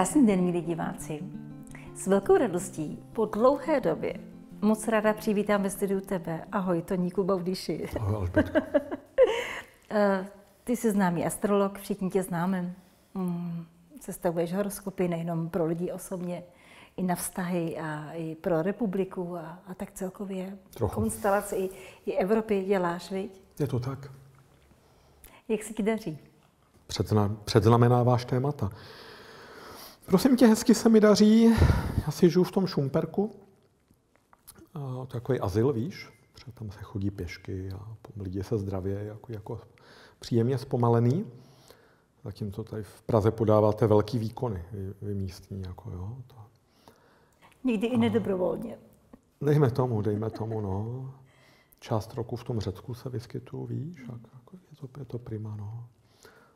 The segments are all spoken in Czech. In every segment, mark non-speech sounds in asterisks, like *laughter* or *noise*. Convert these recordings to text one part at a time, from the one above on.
Krásný den, milí diváci. S velkou radostí po dlouhé době moc ráda přivítám ve studiu tebe. Ahoj, Toníku Baudiši. Ahoj, Alžbět. *laughs* Eh, ty jsi známý astrolog, všichni tě známe. Mm, sestavuješ horoskopy nejenom pro lidi osobně, i na vztahy a i pro republiku a, a tak celkově. Trochu. Konstelaci i, i Evropy děláš, viď? Je to tak. Jak se ti daří? Předzna, předznamenáváš témata. Prosím tě, hezky se mi daří. Já si žiju v tom Šumperku. A to je takový azyl, víš? Protože tam se chodí pěšky a lidi se zdravě, jako, jako příjemně zpomalený. Zatímco tady v Praze podáváte velký výkony, vy, vy místní. Jako, jo, to. Někdy i nedobrovolně. Dejme tomu, dejme tomu, no. Část roku v tom Řecku se vyskytují, víš, jako, je, to, je to prima, no.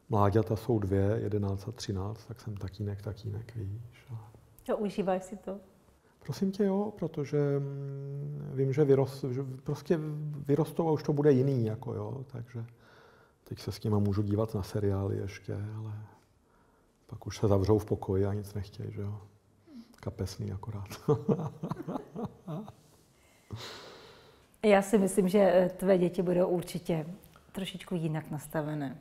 Mláďata jsou dvě, jedenáct a třináct, tak jsem tatínek, tatínek, víš. A... Jo, užíváš si to? Prosím tě, jo, protože mm, vím, že, vyrost, že prostě vyrostou a už to bude jiný, jako jo, takže teď se s nimi můžu dívat na seriály ještě, ale pak už se zavřou v pokoji a nic nechtějí, že jo. Kapesný akorát. *laughs* Já si myslím, že eh, tvé děti budou určitě trošičku jinak nastavené.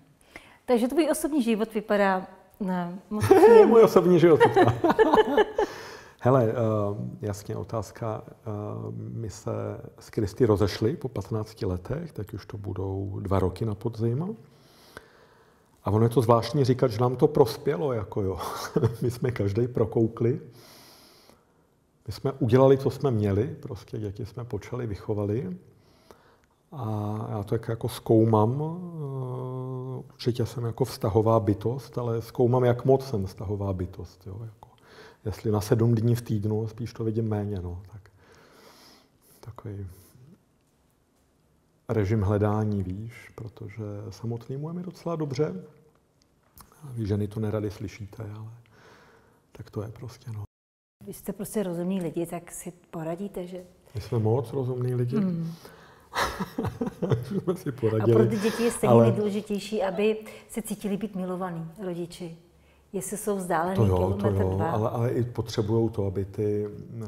Takže tvůj osobní život vypadá ne, moc *laughs* Můj osobní život. *laughs* Hele, uh, jasně otázka. Uh, my se s Kristy rozešli po 15 letech, teď už to budou dva roky na podzim. A ono je to zvláštní říkat, že nám to prospělo, jako jo. *laughs* my jsme každý prokoukli. My jsme udělali, co jsme měli, prostě děti jsme počali, vychovali. A já to jako zkoumám, určitě jsem jako vztahová bytost, ale zkoumám, jak moc jsem vztahová bytost. Jo? Jako, jestli na sedm dní v týdnu, spíš to vidím méně. No, tak, takový režim hledání, víš, protože samotnému je mi docela dobře. Vy ženy to nerady slyšíte, ale tak to je prostě. No. Vy jste prostě rozumní lidi, tak si poradíte, že... My jsme moc rozumní lidi. Mm. *laughs* jsme si poradili. A pro ty děti je stejně ale... nejdůležitější, aby se cítili být milovaní rodiči. Jestli jsou vzdálený to jo, kilometr to jo, dva. Ale, ale i potřebují to, aby, ty, eh,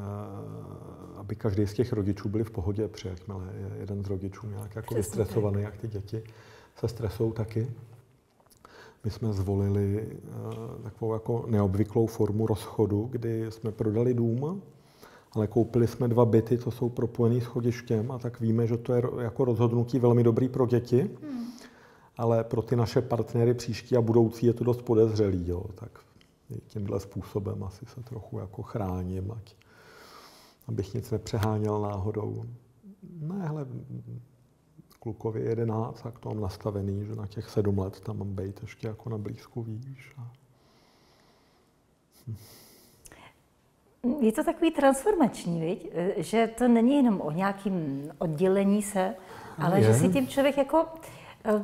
aby každý z těch rodičů byli v pohodě, protože jakmile je jeden z rodičů nějak jako vystresovaný, jak ty děti se stresují taky. My jsme zvolili uh, takovou jako neobvyklou formu rozchodu, kdy jsme prodali dům, ale koupili jsme dva byty, co jsou propojený schodištěm a tak víme, že to je jako rozhodnutí velmi dobrý pro děti, hmm. ale pro ty naše partnery příští a budoucí je to dost podezřelý, jo, tak tímhle způsobem asi se trochu jako chráním, ať, abych nic nepřeháněl náhodou. Ne, hele, klukovi 11, tak to mám nastavený, že na těch sedm let tam mám být ještě jako na blízku, víš. A... Hm. Je to takový transformační, viď? že to není jenom o nějakým oddělení se, ale je. že si tím člověk jako eh,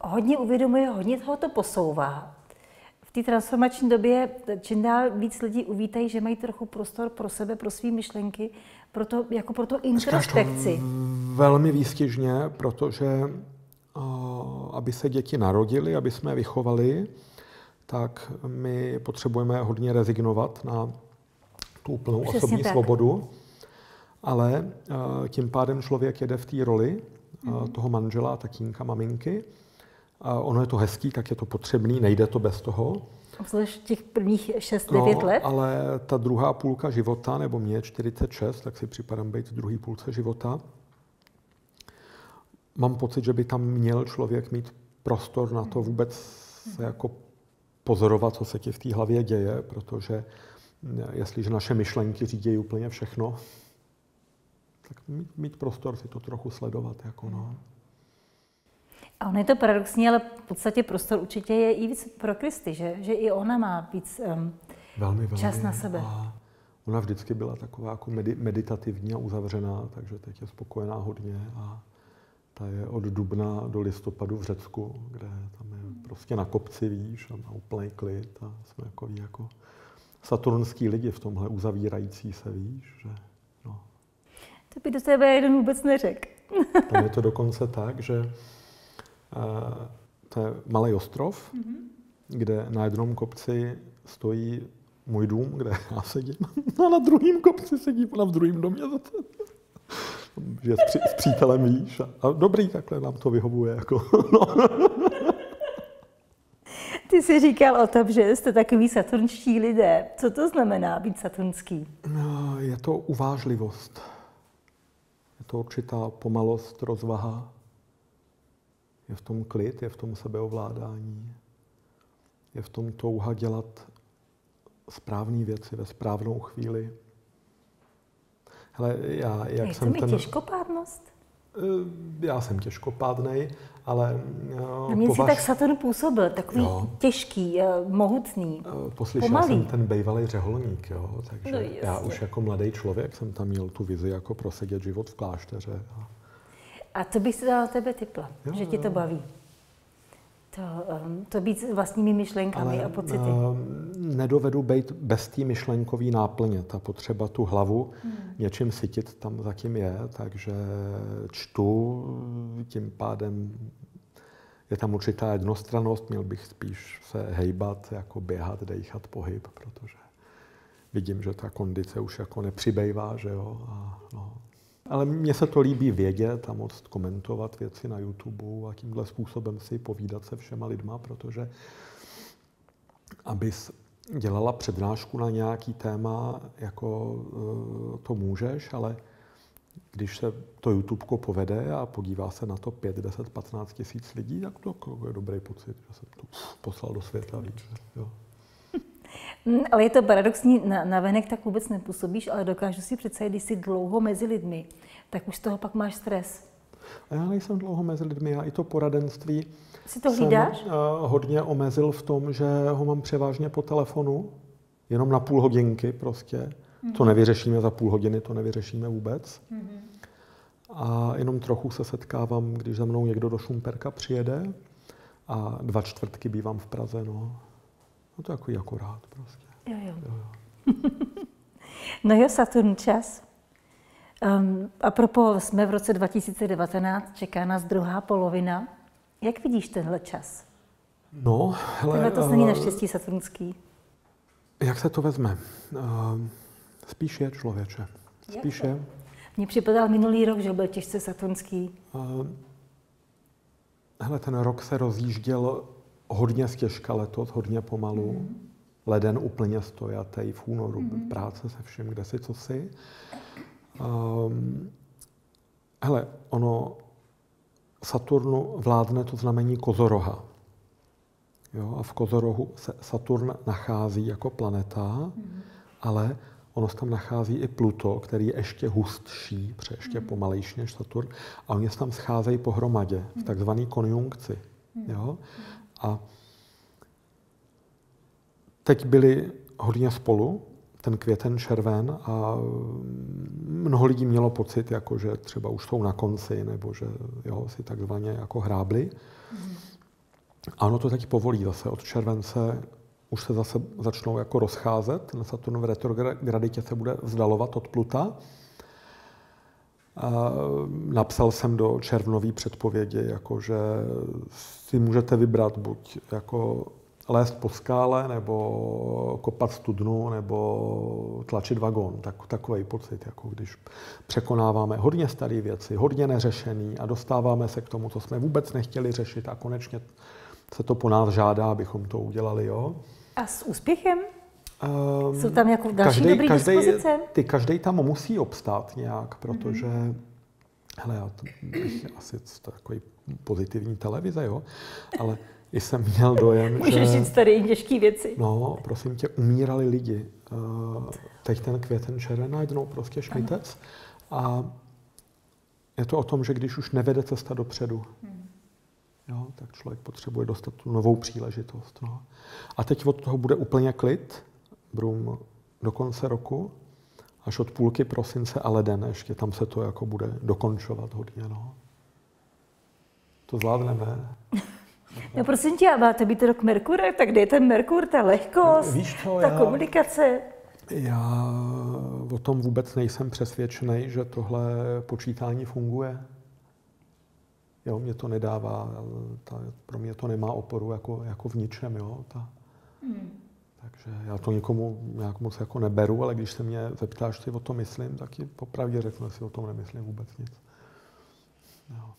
hodně uvědomuje, hodně toho to posouvá. V té transformační době čím dál víc lidí uvítají, že mají trochu prostor pro sebe, pro své myšlenky, pro to, jako pro tu introspekci. To velmi výstižně, protože aby se děti narodily, aby jsme je vychovali, tak my potřebujeme hodně rezignovat na tu úplnou Přesně osobní tak. svobodu, ale uh, tím pádem člověk jede v té roli uh, toho manžela, tatínka, maminky. A ono je to hezký, tak je to potřebný, nejde to bez toho. Obzvlášť těch prvních 6-9 no, let? ale ta druhá půlka života, nebo mě 46, tak si připadám být v druhé půlce života, mám pocit, že by tam měl člověk mít prostor na to vůbec se jako pozorovat, co se ti v té hlavě děje, protože jestliže naše myšlenky řídí úplně všechno, tak mít, mít prostor si to trochu sledovat. Jako no. A ono je to paradoxní, ale v podstatě prostor určitě je i víc pro Kristy, že, že i ona má víc um, velmi, velmi. čas na sebe. A ona vždycky byla taková jako meditativní a uzavřená, takže teď je spokojená hodně a ta je od dubna do listopadu v Řecku, kde tam je prostě na kopci, víš, a má úplný klid a jsme jako, jako saturnský lidi v tomhle uzavírající se, víš, že no. To by do tebe jeden vůbec neřekl. *laughs* Tam je to dokonce *laughs* tak, že uh, to je malý ostrov, mm-hmm. kde na jednom kopci stojí můj dům, kde *laughs* já sedím. A na druhém kopci sedím, a v druhém domě zase. Že s, při, s přítelem víš. A, a dobrý, takhle nám to vyhovuje. Jako, no. Ty jsi říkal o tom, že jste takový saturnští lidé. Co to znamená být saturnský? No, je to uvážlivost. Je to určitá pomalost, rozvaha. Je v tom klid, je v tom sebeovládání. Je v tom touha dělat správné věci ve správnou chvíli. Hele, já, jak je jsem to ten... těžkopádnost? Eh, já jsem těžkopádnej, ale... Jo, Na mě považ... si tak Saturn působil, takový jo. těžký, eh, mohutný, eh, Poslyšel pomalý. jsem ten bejvalý řeholník, jo, takže no, já už jako mladý člověk jsem tam měl tu vizi jako prosedět život v klášteře. A to bych si dala tebe typla, jo, že ti to baví. To, um, to být s vlastními myšlenkami Ale, a pocity. Uh, nedovedu být bez té myšlenkové náplně. Ta potřeba tu hlavu hmm. něčím sytit tam zatím je, takže čtu, tím pádem je tam určitá jednostrannost, měl bych spíš se hejbat, jako běhat, dejchat pohyb, protože vidím, že ta kondice už jako nepřibývá, že jo. A, no, ale mně se to líbí vědět a moc komentovat věci na YouTube a tímhle způsobem si povídat se všema lidma, protože abys dělala přednášku na nějaký téma, jako eh, to můžeš, ale když se to YouTube povede a podívá se na to 5, 10, 15 tisíc lidí, tak to je dobrý pocit, že jsem to poslal do světa víc. Jo. Mm, ale je to paradoxní, na, na venek tak vůbec nepůsobíš, ale dokážu si představit, když jsi dlouho mezi lidmi, tak už z toho pak máš stres. A já nejsem dlouho mezi lidmi, já i to poradenství si to hlídáš? jsem uh, hodně omezil v tom, že ho mám převážně po telefonu, jenom na půl hodinky prostě. Mm-hmm. To nevyřešíme za půl hodiny, to nevyřešíme vůbec. Mm-hmm. A jenom trochu se setkávám, když za mnou někdo do Šumperka přijede a dva čtvrtky bývám v Praze, no. No to jako akorát prostě. Jo, jo. jo, jo. *laughs* no jo, Saturn čas. Um, a propo, jsme v roce 2019, čeká nás druhá polovina. Jak vidíš tenhle čas? No, hele... Tenhle to není naštěstí saturnský. Jak se to vezme? Uh, spíš je člověče. Spíš je. Mně připadal minulý rok, že byl těžce saturnský. Uh, hele, ten rok se rozjížděl hodně stěžka letos, hodně pomalu. Mm. Leden úplně stojatý, v únoru mm. práce se všem, kde si, co si. Um, hele, ono Saturnu vládne to znamení kozoroha. Jo, a v kozorohu se Saturn nachází jako planeta, mm. ale ono se tam nachází i Pluto, který je ještě hustší, protože ještě mm. pomalejší než Saturn, a oni se tam scházejí pohromadě v mhm. takzvané konjunkci. Mm. Jo? A teď byli hodně spolu, ten květen červen a mnoho lidí mělo pocit, jako, že třeba už jsou na konci, nebo že jo, si takzvaně jako hrábli. Mm. A ono to teď povolí zase. Od července už se zase začnou jako rozcházet. Ten Saturn v retrograditě se bude vzdalovat od Pluta. A napsal jsem do červnové předpovědi, jako, že si můžete vybrat buď jako lézt po skále, nebo kopat studnu, nebo tlačit vagón. Tak, takový pocit, jako když překonáváme hodně staré věci, hodně neřešený a dostáváme se k tomu, co jsme vůbec nechtěli řešit a konečně se to po nás žádá, abychom to udělali. Jo? A s úspěchem? Um, Jsou tam jako další každý, dobrý každý, dispozice? Ty každý tam musí obstát nějak, protože mm-hmm. hele, já to bych asi takový pozitivní televize, jo, ale jsem měl dojem, *laughs* Můžeš že... říct tady těžké věci. No, prosím tě, umírali lidi. Uh, teď ten květen čeren najednou prostě šmitec. A je to o tom, že když už nevede cesta dopředu, hmm. jo, tak člověk potřebuje dostat tu novou příležitost. No. A teď od toho bude úplně klid, brum do konce roku, až od půlky prosince a leden ještě, tam se to jako bude dokončovat hodně. No. To zvládneme. *laughs* No prosím tě, a máte být rok Merkura, tak kde je ten Merkur, ta lehkost, Víš co, ta já, komunikace? Já o tom vůbec nejsem přesvědčený, že tohle počítání funguje. Jo, mě to nedává, ta, pro mě to nemá oporu jako, jako v ničem, jo. Ta, hmm. Takže já to nikomu nějak moc jako neberu, ale když se mě zeptáš, si o tom myslím, tak ti popravdě řeknu, si o tom nemyslím vůbec nic. Jo.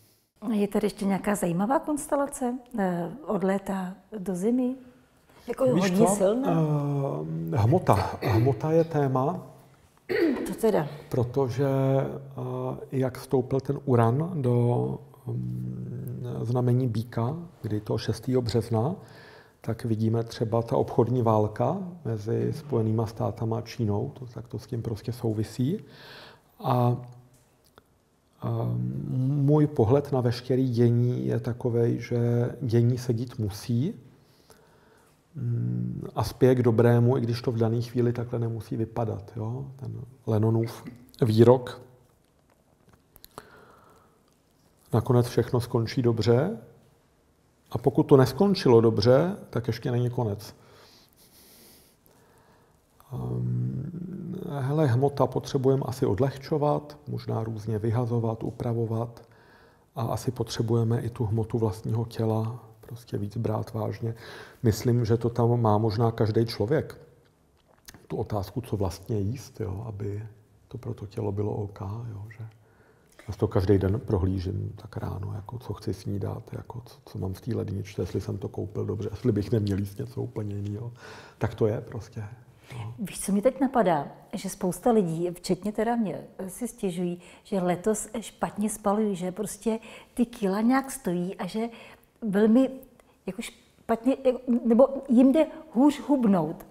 Je tady ještě nějaká zajímavá konstelace eh, od léta do zimy? Jako Víš hodně co? silná? Uh, hmota. Hmota je téma. To teda? Protože uh, jak vstoupil ten uran do um, znamení býka, kdy to 6. března, tak vidíme třeba ta obchodní válka mezi Spojenýma státama a Čínou, to, tak to s tím prostě souvisí. A můj pohled na veškerý dění je takový, že dění se dít musí mm, a spěje k dobrému, i když to v dané chvíli takhle nemusí vypadat. Jo? Ten Lenonův výrok nakonec všechno skončí dobře, a pokud to neskončilo dobře, tak ještě není konec. Um, hele, hmota potřebujeme asi odlehčovat, možná různě vyhazovat, upravovat a asi potřebujeme i tu hmotu vlastního těla prostě víc brát vážně. Myslím, že to tam má možná každý člověk. Tu otázku, co vlastně jíst, jo, aby to pro to tělo bylo OK. Jo, že já to každý den prohlížím tak ráno, jako co chci snídat, jako co, co mám v té ledničce, jestli jsem to koupil dobře, jestli bych neměl jíst něco úplně jiného. Tak to je prostě. Víš, co mi teď napadá? Že spousta lidí, včetně teda mě, si stěžují, že letos špatně spalují, že prostě ty kila nějak stojí a že velmi jako špatně, nebo jim jde hůř hubnout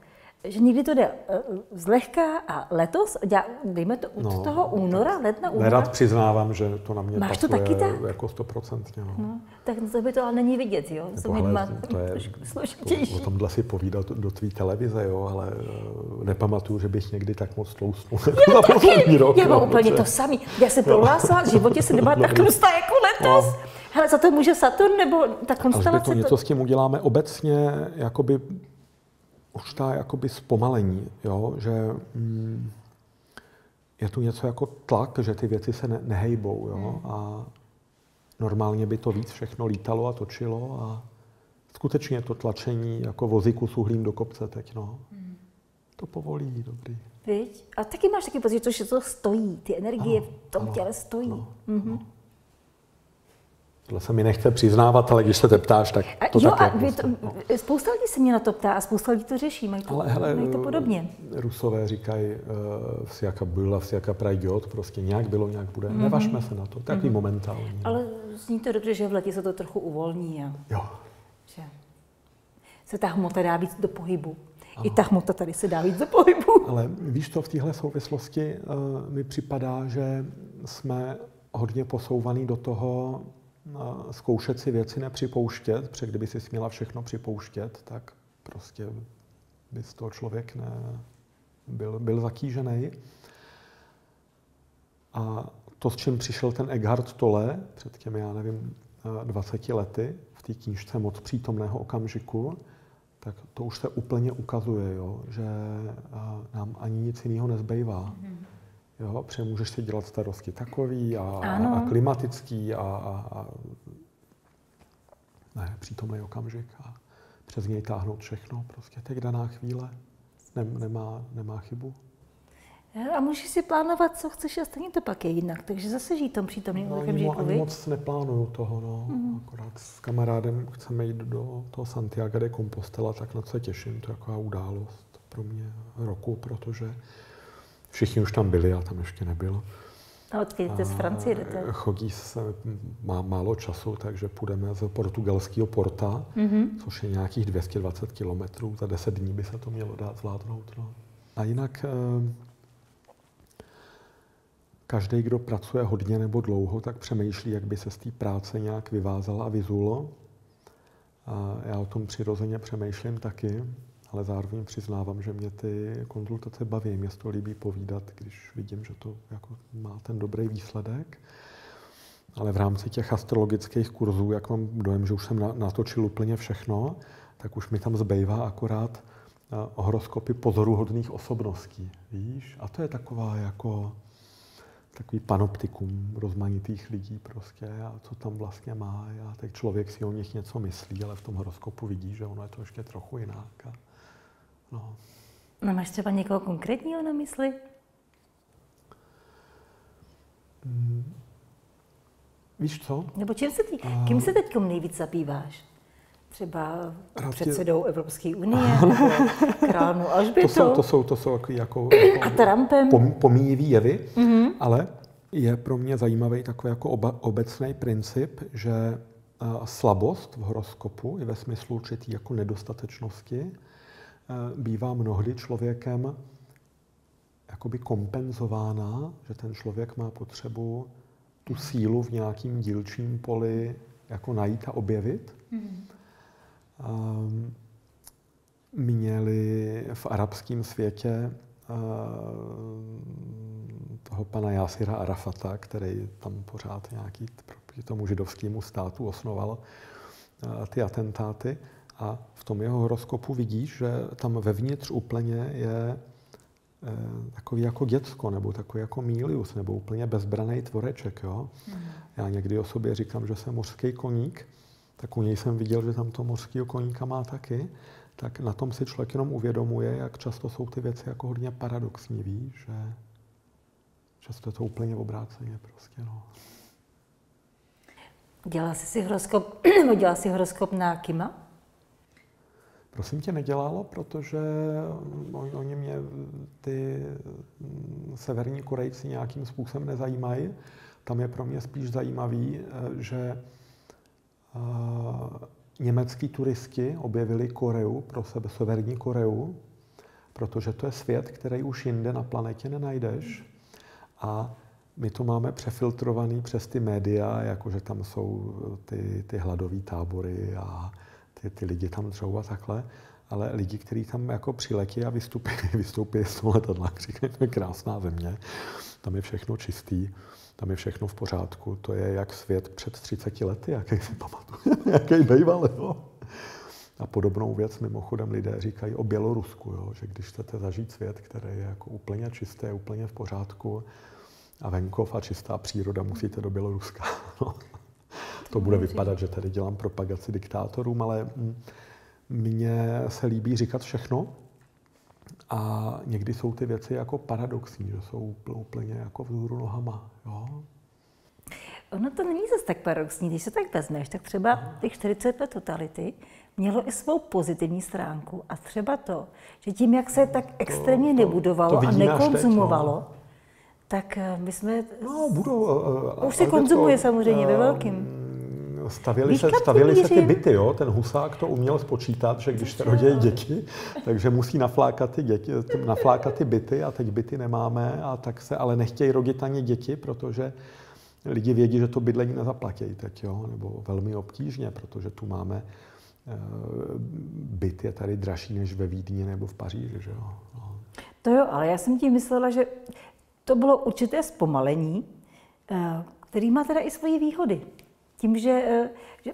že někdy to jde eh, zlehka a letos, dejme to od no, toho února, ledna, února. Nerad přiznávám, že to na mě Máš to taky tak? jako stoprocentně. No. no. tak to by to ale není vidět, jo? Tohle, má to je složitější. O, o tomhle si povídat do tvý televize, jo, ale eh, nepamatuju, že bych někdy tak moc tloustnul jako za poslední rok. Já mám no, úplně to samý. Já jsem prohlásila, v životě se nemá *laughs* tak tlustá jako letos. No. Hele, za to může Saturn nebo ta konstelace? to něco s tím uděláme obecně, jakoby určitá jakoby zpomalení, jo? že mm, je tu něco jako tlak, že ty věci se ne, nehejbou. Jo? Hmm. A normálně by to víc všechno lítalo a točilo a skutečně to tlačení jako vozíku s uhlím do kopce teď. No. Hmm. To povolí, dobrý. Víš? A taky máš taky pocit, že to stojí, ty energie ano, v tom ano, těle stojí. Ano, mm-hmm. ano. Tohle se mi nechce přiznávat, ale když se te ptáš, tak to jo, tak a je. Prostě, to, no. Spousta lidí se mě na to ptá a spousta lidí to řeší, mají to, ale hele, mají to podobně. Eh, Rusové říkají, uh, vsiaka byla, vsi jaká prajdiot, prostě nějak bylo, nějak bude. Mm-hmm. Nevažme se na to, takový mm-hmm. momentální. Ale zní to dobře, že v letě se to trochu uvolní. A... Jo. Že se ta hmota dá víc do pohybu. Ano. I ta hmota tady se dá víc do pohybu. *laughs* Ale víš to v téhle souvislosti uh, mi připadá, že jsme hodně posouvaný do toho, zkoušet si věci nepřipouštět, protože kdyby si směla všechno připouštět, tak prostě by z toho člověk ne, byl, byl zatížený. A to, s čím přišel ten Eckhart Tolle před těmi, já nevím, 20 lety v té knížce Moc přítomného okamžiku, tak to už se úplně ukazuje, jo, že nám ani nic jiného nezbývá. Mm-hmm. Jo, protože můžeš si dělat starosti takový a, a, a klimatický a, a, a ne, přítomný okamžik a přes něj táhnout všechno. Prostě teď daná chvíle nem, nemá, nemá chybu. A můžeš si plánovat, co chceš a stejně to pak je jinak. Takže zase žít tom přítomným no, okamžiku. Ani, ani moc neplánuju toho. No. Mm. Akorát s kamarádem chceme jít do toho Santiago de Compostela, tak na co se těším. To je taková událost pro mě roku, protože Všichni už tam byli, já tam ještě nebyl. A odkud z Francie jdete? Chodí se, má málo času, takže půjdeme z portugalského porta, mm-hmm. což je nějakých 220 kilometrů. Za 10 dní by se to mělo dát zvládnout. No. A jinak eh, každý, kdo pracuje hodně nebo dlouho, tak přemýšlí, jak by se z té práce nějak vyvázal a vyzulo. A já o tom přirozeně přemýšlím taky ale zároveň přiznávám, že mě ty konzultace baví. Mě to líbí povídat, když vidím, že to jako má ten dobrý výsledek. Ale v rámci těch astrologických kurzů, jak mám dojem, že už jsem natočil úplně všechno, tak už mi tam zbývá akorát eh, horoskopy pozoruhodných osobností. Víš? A to je taková jako takový panoptikum rozmanitých lidí prostě a co tam vlastně má. A teď člověk si o nich něco myslí, ale v tom horoskopu vidí, že ono je to ještě trochu jinak. A No. no máš třeba někoho konkrétního na mysli? Hmm. Víš co? Nebo čím se ty, kým se teď nejvíc zabýváš? Třeba Rád předsedou tě... Evropské *laughs* unie, nebo kránu Alžbětou? To jsou, to jsou, to jsou jako, *clears throat* jako, A Trumpem? Pom, pomíjivý jevy, mm-hmm. ale je pro mě zajímavý takový jako oba, obecný princip, že uh, slabost v horoskopu i ve smyslu určitý jako nedostatečnosti bývá mnohdy člověkem jakoby kompenzována, že ten člověk má potřebu tu sílu v nějakým dílčím poli jako najít a objevit. Mm. Um, měli v arabském světě uh, toho pana Jasira Arafata, který tam pořád nějaký proti tomu židovskému státu osnoval ty atentáty. A v tom jeho horoskopu vidíš, že tam vevnitř úplně je Eh, takový jako děcko, nebo takový jako Mílius, nebo úplně bezbraný tvoreček. Jo? Mm. Já někdy o sobě říkám, že jsem mořský koník, tak u něj jsem viděl, že tam to mořského koníka má taky, tak na tom si člověk jenom uvědomuje, jak často jsou ty věci jako hodně paradoxní, víš, že často je to úplně obráceně prostě, no. Dělá jsi si horoskop, *clears throat* nebo dělá si horoskop na Kima? Prosím tě, nedělalo, protože oni mě ty severní Korejci nějakým způsobem nezajímají. Tam je pro mě spíš zajímavý, že německý turisti objevili Koreu, pro sebe Severní Koreu, protože to je svět, který už jinde na planetě nenajdeš. A my to máme přefiltrovaný přes ty média, jakože tam jsou ty, ty hladové tábory a ty, ty lidi tam dřou a takhle, ale lidi, kteří tam jako přiletí a vystoupí, *laughs* vystoupí z toho letadla, říkají, krásná země, tam je všechno čistý, tam je všechno v pořádku, to je jak svět před 30 lety, jaký si pamatuje, *laughs* jaký býval, jo. A podobnou věc mimochodem lidé říkají o Bělorusku, jo, že když chcete zažít svět, který je jako úplně čistý, úplně v pořádku a venkov a čistá příroda, musíte do Běloruska. *laughs* No to bude vypadat, že tady dělám propagaci diktátorům, ale mně se líbí říkat všechno a někdy jsou ty věci jako paradoxní, že jsou úplně jako vzhůru nohama. Jo? Ono to není zase tak paradoxní, když se tak vezmeš, tak třeba těch 40 let totality mělo i svou pozitivní stránku a třeba to, že tím, jak se tak extrémně to, to, nebudovalo to a nekonzumovalo, teď, no. Tak eh, my jsme... No, budou... Uh, už se konzumuje to, samozřejmě uh, ve velkým stavěly se, stavěly se ty byty, jo? ten husák to uměl spočítat, že když se rodí děti, takže musí naflákat ty, děti, naflákat ty byty a teď byty nemáme, a tak se ale nechtějí rodit ani děti, protože lidi vědí, že to bydlení nezaplatí teď, jo? nebo velmi obtížně, protože tu máme byt je tady dražší než ve Vídni nebo v Paříži. Že jo? No. To jo, ale já jsem tím myslela, že to bylo určité zpomalení, eh, který má teda i svoje výhody tím, že, eh, že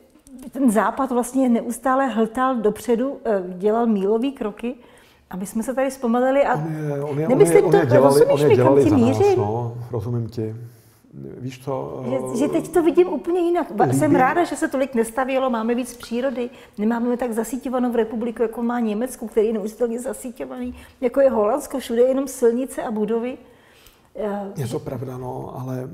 ten západ vlastně neustále hltal dopředu, eh, dělal mílové kroky, a my jsme se tady zpomalili a on je, on je, nemyslím on je, on je to, dělali, rozumíš on je dělali za nás, no, rozumím ti. Víš co? Že, že teď to vidím úplně jinak. Líbí. Jsem ráda, že se tolik nestavělo, máme víc přírody, nemáme tak zasíťovanou v republiku, jako má Německo, který je neustále zasíťovaný, jako je Holandsko, všude jenom silnice a budovy. Je to pravda, no, ale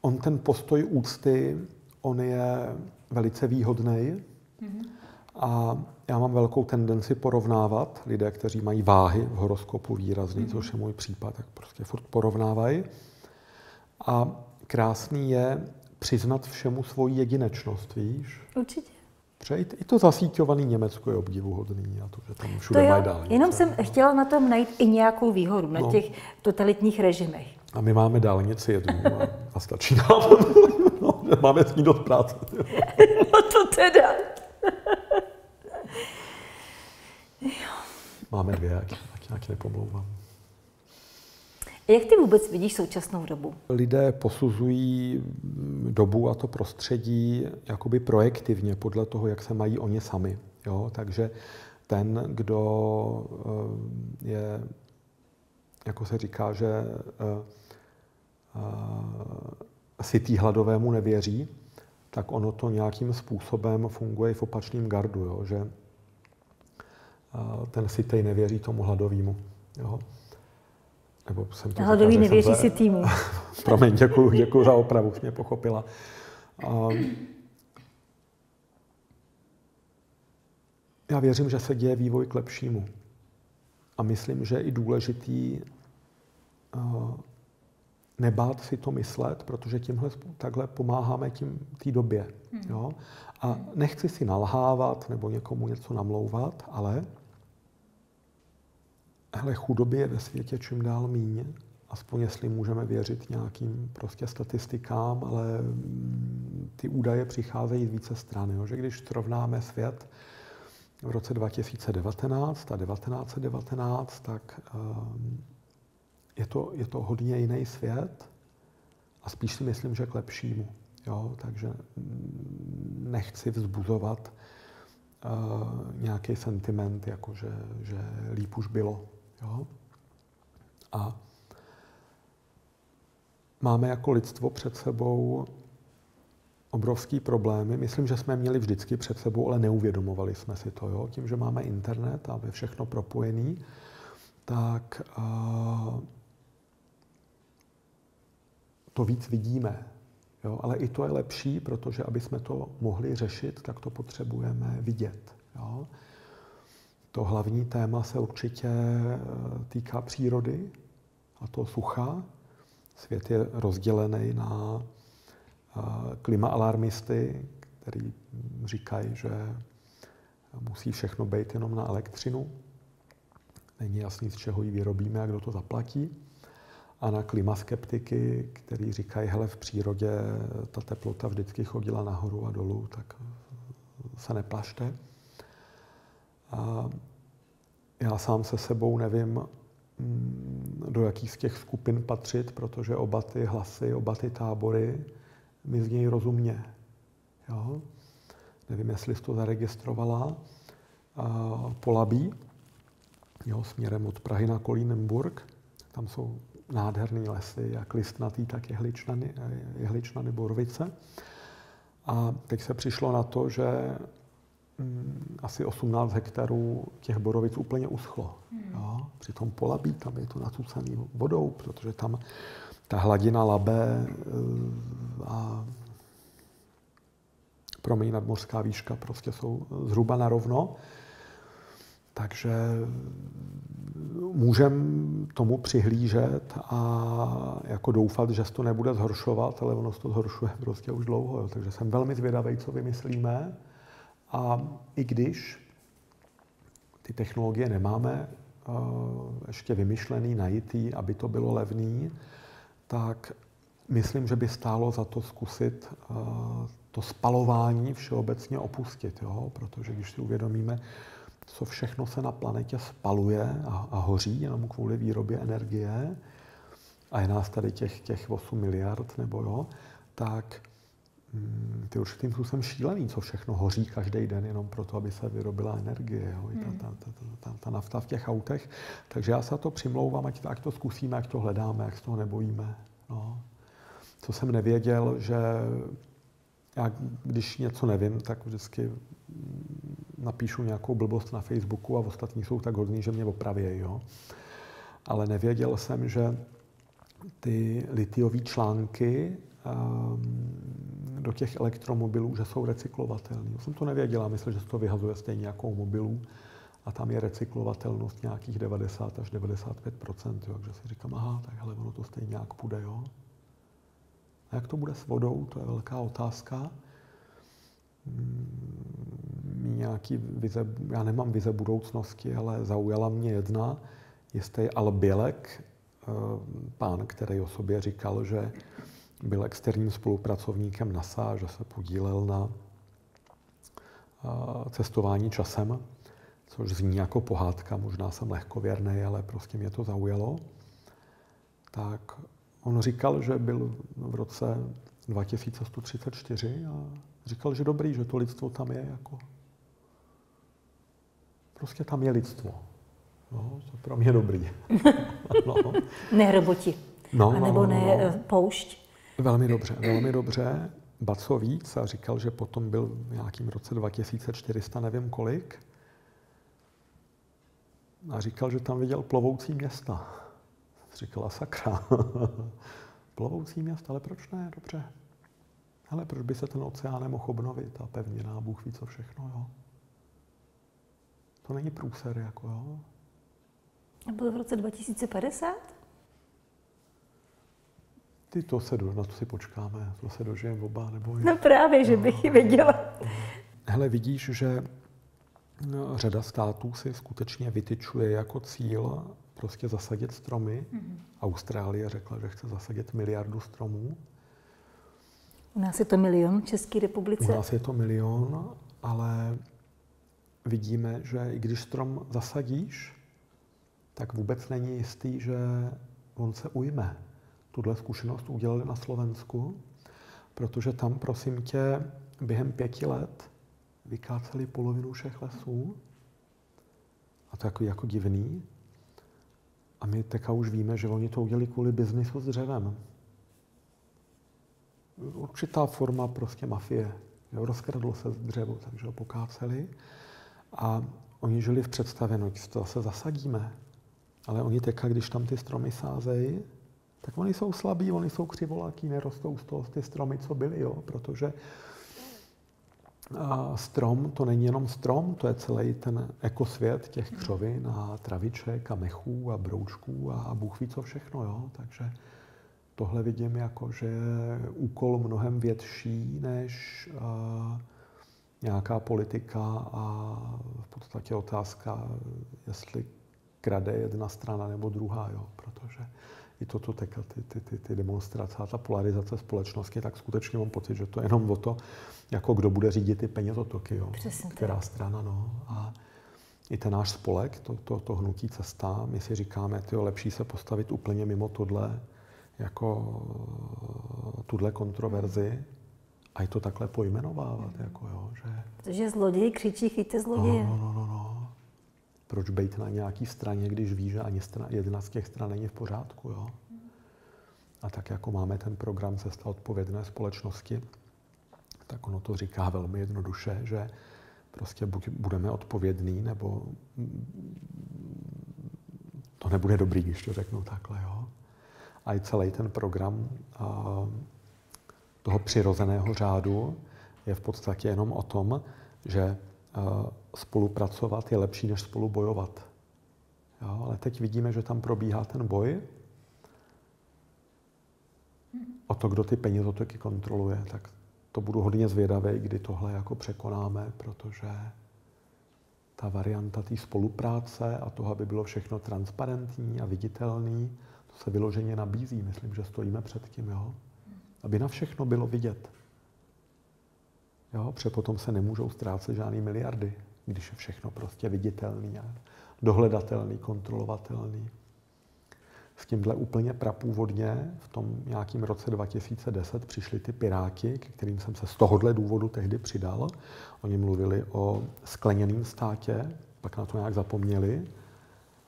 on ten postoj úcty on je velice výhodný. Mm-hmm. A já mám velkou tendenci porovnávat lidé, kteří mají váhy v horoskopu výrazný, mm-hmm. což je můj případ, tak prostě furt porovnávají. A krásný je přiznat všemu svoji jedinečnost, víš? Určitě. Přejít. I to zasíťovaný Německo je obdivuhodný a to, že tam všude to mají dálnice. Jenom jsem chtěla na tom najít i nějakou výhodu, na no. těch totalitních režimech. A my máme dálnici jednu a, a stačí nám. *laughs* Máme s ní dost práce. *laughs* no to teda. Máme dvě, jak, jak, jak nepomlouvám. Jak ty vůbec vidíš současnou dobu? Lidé posuzují dobu a to prostředí jakoby projektivně podle toho, jak se mají oni sami. Jo? Takže ten, kdo eh, je, jako se říká, že eh, eh, sytý hladovému nevěří, tak ono to nějakým způsobem funguje i v opačném gardu, jo? že ten sitej nevěří tomu hladovýmu. Jo? Nebo jsem to Hladový nevěří si týmu. *laughs* Promiň, děkuji, děkuji za opravu, mě pochopila. A... Já věřím, že se děje vývoj k lepšímu. A myslím, že je i důležitý uh, nebát si to myslet, protože tímhle takhle pomáháme tím té době. Hmm. Jo? A nechci si nalhávat nebo někomu něco namlouvat, ale hele, chudoby je ve světě čím dál míň, aspoň jestli můžeme věřit nějakým prostě statistikám, ale mm, ty údaje přicházejí z více stran. Jo? Že když srovnáme svět v roce 2019 a 1919, tak um, je to, je to hodně jiný svět a spíš si myslím, že k lepšímu. Jo? Takže mm, nechci vzbuzovat uh, nějaký sentiment, jako že, že líp už bylo. Jo? A máme jako lidstvo před sebou obrovský problémy. Myslím, že jsme měli vždycky před sebou, ale neuvědomovali jsme si to. Jo? Tím, že máme internet a je všechno propojený, tak uh, to víc vidíme. Jo? Ale i to je lepší, protože aby jsme to mohli řešit, tak to potřebujeme vidět. Jo? To hlavní téma se určitě eh, týká přírody, a to sucha. Svět je rozdělený na eh, klima alarmisty, který říkají, že musí všechno být jenom na elektřinu. Není jasný, z čeho ji vyrobíme a kdo to zaplatí a na klimaskeptiky, který říkají, hele, v přírodě ta teplota vždycky chodila nahoru a dolů, tak se neplašte. A já sám se sebou nevím, mm, do jakých z těch skupin patřit, protože oba ty hlasy, oba ty tábory mi znějí rozumně. Jo? Nevím, jestli jsi to zaregistrovala. Polabí, jo, směrem od Prahy na Kolínenburg. Tam jsou nádherné lesy, jak listnatý, tak jehličnany, jehličnany borvice. A teď se přišlo na to, že asi 18 hektarů těch borovic úplně uschlo. Hmm. Jo? Při tom polabí tam je to nacucený vodou, protože tam ta hladina labe eh, a promiň, nadmořská výška prostě jsou zhruba na rovno. Takže můžeme tomu přihlížet a jako doufat, že se to nebude zhoršovat, ale ono se to zhoršuje prostě už dlouho. Jo. Takže jsem velmi zvědavý, co vymyslíme. A i když ty technologie nemáme uh, ještě vymyšlený, najitý, aby to bylo levný, tak myslím, že by stálo za to zkusit uh, to spalování všeobecně opustit, jo? protože když si uvědomíme, co všechno se na planetě spaluje a, a hoří jenom kvůli výrobě energie, a je nás tady těch, těch 8 miliard, nebo jo, tak ty určitým způsobem šílený, co všechno hoří každý den jenom proto, aby se vyrobila energie. Jo, hmm. ta, ta, ta, ta, ta nafta v těch autech. Takže já se to přimlouvám, ať, ať to zkusíme, ať to hledáme, jak se toho nebojíme. No. Co jsem nevěděl, že já když něco nevím, tak vždycky napíšu nějakou blbost na Facebooku a ostatní jsou tak hodní, že mě opravějí. Jo? Ale nevěděl jsem, že ty litiové články um, do těch elektromobilů, že jsou recyklovatelné. Já jsem to nevěděla, myslím, že se to vyhazuje stejně jako u mobilů a tam je recyklovatelnost nějakých 90 až 95% Takže si říkám, aha, tak hele, ono to stejně nějak půjde, jo. A jak to bude s vodou, to je velká otázka. Hmm, nějaký vize, já nemám vize budoucnosti, ale zaujala mě jedna, jistý Al Bělek, eh, pán, který o sobě říkal, že byl externím spolupracovníkem NASA, že se podílel na eh, cestování časem, což zní jako pohádka, možná jsem lehkověrný, ale prostě mě to zaujalo. Tak on říkal, že byl v roce 2134 a říkal, že dobrý, že to lidstvo tam je jako... Prostě tam je lidstvo. No, to pro mě dobrý. *laughs* no. Nehroboti. No, a nebo no, no, ne no. poušť. Velmi dobře, velmi dobře. Ba co víc, a říkal, že potom byl v nějakým roce 2400, nevím kolik, a říkal, že tam viděl plovoucí města. Říkala sakra. *laughs* plovoucí města, ale proč ne? Dobře. Ale proč by se ten oceán nemohl obnovit a pevnina, Bůh ví co všechno, jo? To není průser, jako jo. A bylo v roce 2050? Ty to se, do, na to si počkáme, to se dožijeme oba, nebo... No právě, že bych ji viděla. Hele, vidíš, že no, řada států si skutečně vytyčuje jako cíl prostě zasadit stromy. Mm-hmm. Austrálie řekla, že chce zasadit miliardu stromů. U nás je to milion v České republice. U nás je to milion, ale vidíme, že i když strom zasadíš, tak vůbec není jistý, že on se ujme. Tuhle zkušenost udělali na Slovensku, protože tam, prosím tě, během pěti let vykáceli polovinu všech lesů. A to je jako, jako divný. A my teďka už víme, že oni to udělali kvůli biznisu s dřevem. Určitá forma prostě mafie. Jo, rozkradlo se dřevo, takže ho pokáceli. A oni žili v představě, no to zase zasadíme. Ale oni teďka, když tam ty stromy sázejí, tak oni jsou slabí, oni jsou křivolaký, nerostou z toho ty stromy, co byly, jo, protože a strom to není jenom strom, to je celý ten ekosvět těch křovin a traviček a mechů a broučků a Bůh ví co všechno. Jo? Takže tohle vidím jako, že je úkol mnohem větší než nějaká politika a v podstatě otázka, jestli krade jedna strana nebo druhá, jo? protože i toto teka, ty, ty, ty, ty demonstrace a ta polarizace společnosti, tak skutečně mám pocit, že to je jenom o to, jako kdo bude řídit ty penězotoky, jo? Přesně která tak. strana. No. A i ten náš spolek, to, to, to hnutí cesta, my si říkáme, je lepší se postavit úplně mimo tohle, jako tuhle kontroverzi a i to takhle pojmenovávat. Mm. Jako, jo, že... Protože zloděj křičí, chyťte zloděje. No, no, no, no. Proč být na nějaký straně, když ví, že ani strana, jedna z těch stran není v pořádku, jo? A tak jako máme ten program Cesta odpovědné společnosti, tak ono to říká velmi jednoduše, že prostě buď budeme odpovědní, nebo to nebude dobrý, když to řeknu takhle. Jo? A i celý ten program a, toho přirozeného řádu je v podstatě jenom o tom, že spolupracovat je lepší, než spolu bojovat. Jo? Ale teď vidíme, že tam probíhá ten boj o to, kdo ty penězotoky kontroluje. Tak to budu hodně zvědavý, kdy tohle jako překonáme, protože ta varianta té spolupráce a toho, aby bylo všechno transparentní a viditelný, to se vyloženě nabízí. Myslím, že stojíme před tím, jo? Aby na všechno bylo vidět. Jo? Protože potom se nemůžou ztrácet žádné miliardy, když je všechno prostě viditelný a dohledatelný, kontrolovatelný s tímhle úplně prapůvodně v tom nějakým roce 2010 přišli ty Piráti, k kterým jsem se z tohohle důvodu tehdy přidal. Oni mluvili o skleněném státě, pak na to nějak zapomněli,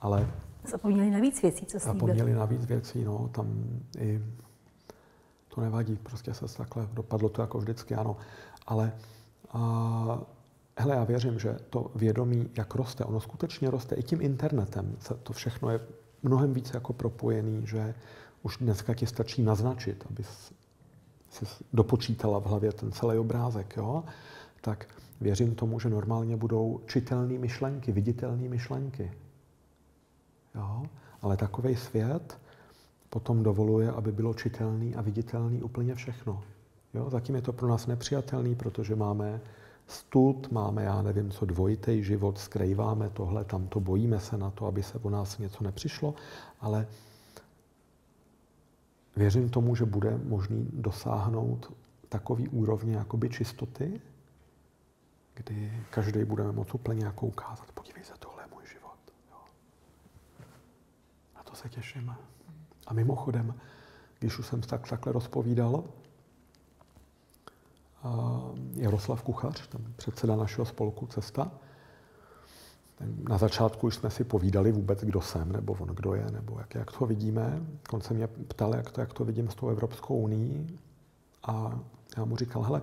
ale... Zapomněli na víc věcí, co slíbili. Zapomněli na víc věcí, no, tam i... To nevadí, prostě se takhle dopadlo to jako vždycky, ano. Ale a, hele, já věřím, že to vědomí, jak roste, ono skutečně roste i tím internetem. To všechno je mnohem více jako propojený, že už dneska ti stačí naznačit, aby si dopočítala v hlavě ten celý obrázek, jo? tak věřím tomu, že normálně budou čitelné myšlenky, viditelné myšlenky. Jo? Ale takový svět potom dovoluje, aby bylo čitelný a viditelný úplně všechno. Jo? Zatím je to pro nás nepřijatelný, protože máme stud, máme, já nevím co, dvojitý život, skrýváme tohle, tamto, bojíme se na to, aby se o nás něco nepřišlo, ale věřím tomu, že bude možný dosáhnout takový úrovně jakoby čistoty, kdy každý budeme moct úplně jako ukázat, podívej se, tohle je můj život. Jo. Na to se těším. A mimochodem, když už jsem tak, takhle rozpovídal, Jaroslav Kuchař, ten předseda našeho spolku Cesta. Na začátku jsme si povídali vůbec, kdo jsem, nebo on kdo je, nebo jak, jak to vidíme. On se mě ptal, jak to, jak to vidím s tou Evropskou unii. A já mu říkal, hele,